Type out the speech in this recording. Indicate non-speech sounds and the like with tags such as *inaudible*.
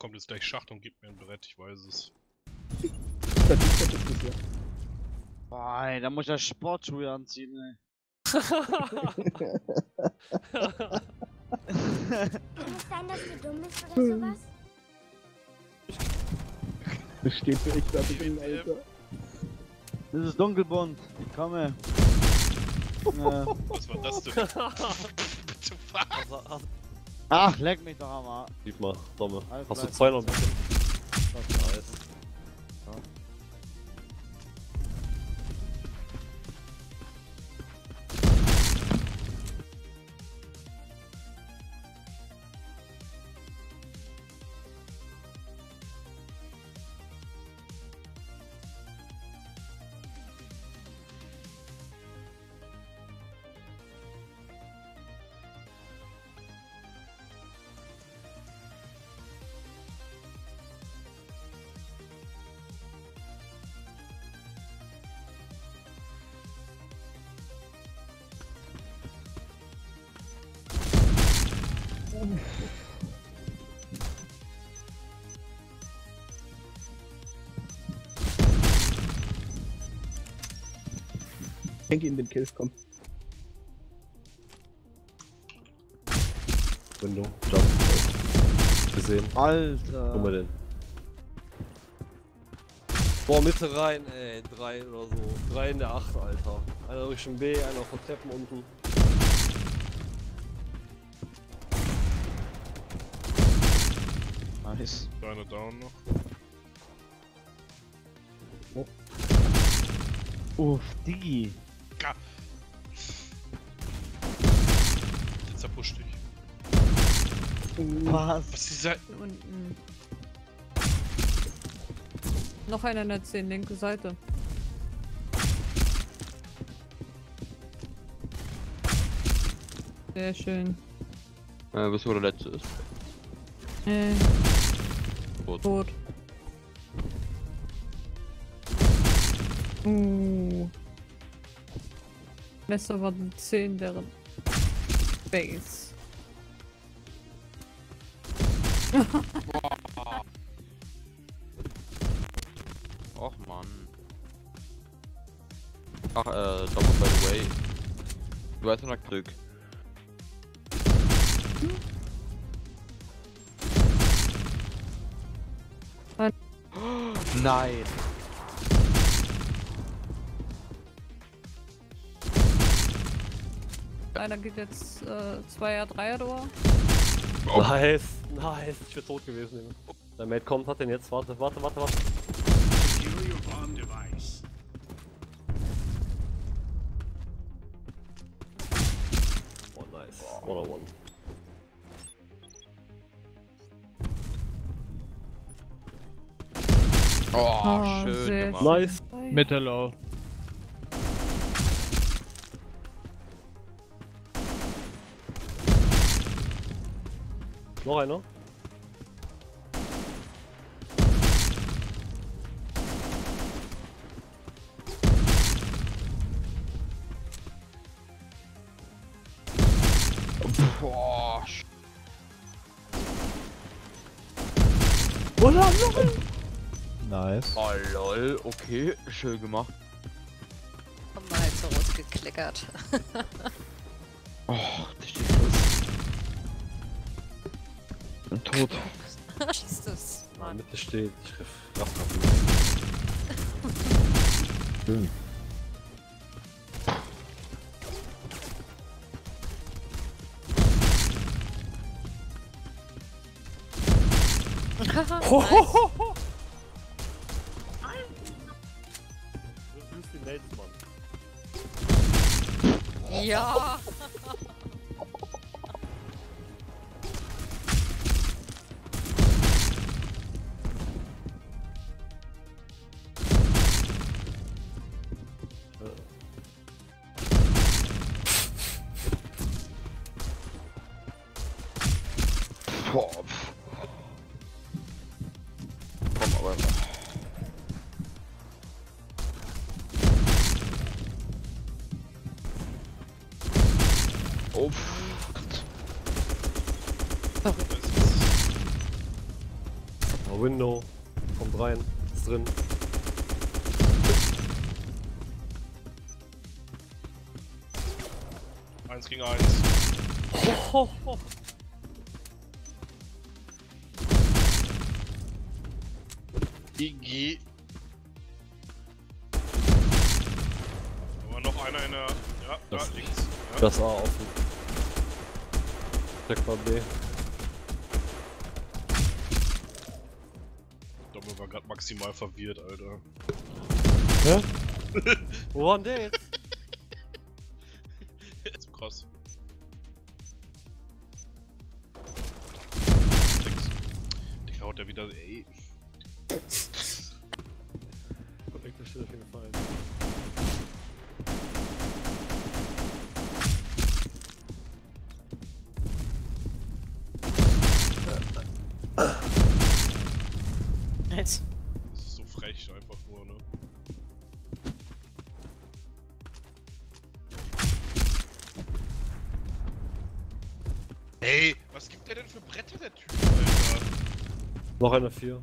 kommt jetzt gleich Schacht und gibt mir ein Brett, ich weiß es. Das ist, das. Boah, ey, da muss ich ja Sportschuhe anziehen, ey. Kann es sein, dass du dumm bist oder sowas? Das steht für echt da drin, Alter. Das ist dunkelbunt. Ich komme. Was war das denn? *laughs* *laughs* Bitte was? Also, hast, ach, leck mich doch einmal. Gib mal, Domme. Hast du zwei noch ein bisschen? Denke in den Kills kommt. Window, Jump. Gesehen. Wo wir Alter. denn? Boah, Mitte rein, ey. Drei oder so. Drei in der Acht, Alter. Einer Richtung B, einer auf den Treppen unten. Nice. Einer down noch. Uff, Digi. Ka Jetzt zerpusht dich. Was? Was ist dieser. Unten. Noch einer in der 10, linke Seite. Sehr schön. Äh, wisst ihr, wo der letzte ist? Äh, Tot. tot. Uh. Messer war die 10 deren Base. *laughs* Och Mann. Ach, äh, Double by the way. Du weißt noch Glück. Nein. Nein. Einer geht jetzt äh, 2er, 3er durch. Oh. Nice, nice. Ich bin tot gewesen, Junge. Der Mate kommt, hat den jetzt. Warte, warte, warte, warte. Secure your bomb device. Oh, nice. One on one. Oh, Oh, schön gemacht. Nice. Mitte low. Noch einer? Boah, sch- Nice. oh lol, okay, schön gemacht. Komm mal halt so rausgeklickert. Oh, das steht los. Bin tot. Schießt es, Ah, Mann. Mitte steht. Ich raff raff Du bist die Nates, Mann. Ja! Boah. Komm aber. Uff. Ja, Window. Kommt rein. Ist drin. Eins gegen eins. GG. Aber noch einer in der. Ja, da Das- links. Ja. Das A offen. Check mal B. Domme war gerade maximal verwirrt, Alter. *laughs* Wo war denn der jetzt? *laughs* Zu krass. Links. Digga, haut der wieder. Ey. Ey, was gibt der denn für Bretter, der Typ, Alter? Noch eine 4.